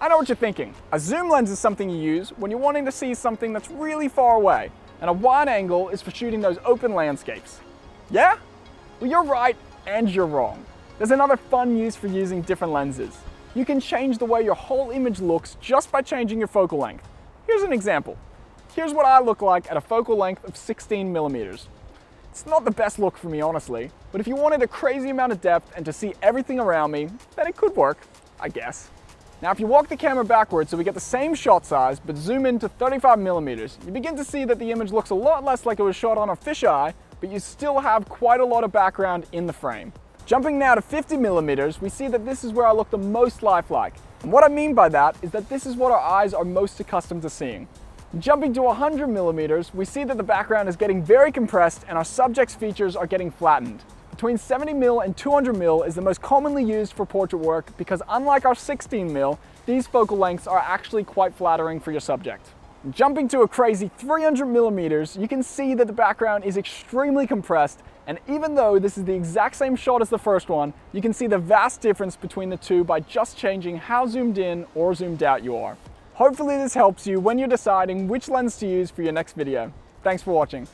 I know what you're thinking. A zoom lens is something you use when you're wanting to see something that's really far away, and a wide angle is for shooting those open landscapes. Yeah? Well, you're right and you're wrong. There's another fun use for using different lenses. You can change the way your whole image looks just by changing your focal length. Here's an example. Here's what I look like at a focal length of 16 millimeters. It's not the best look for me, honestly, but if you wanted a crazy amount of depth and to see everything around me, then it could work, I guess. Now, if you walk the camera backwards so we get the same shot size, but zoom in to 35 millimeters, you begin to see that the image looks a lot less like it was shot on a fisheye, but you still have quite a lot of background in the frame. Jumping now to 50 millimeters, we see that this is where I look the most lifelike. And what I mean by that is that this is what our eyes are most accustomed to seeing. Jumping to 100 millimeters, we see that the background is getting very compressed and our subject's features are getting flattened. Between 70 mil and 200 mil is the most commonly used for portrait work because unlike our 16 mil, these focal lengths are actually quite flattering for your subject. Jumping to a crazy 300 millimeters, you can see that the background is extremely compressed, and even though this is the exact same shot as the first one, you can see the vast difference between the two by just changing how zoomed in or zoomed out you are. Hopefully this helps you when you're deciding which lens to use for your next video. Thanks for watching.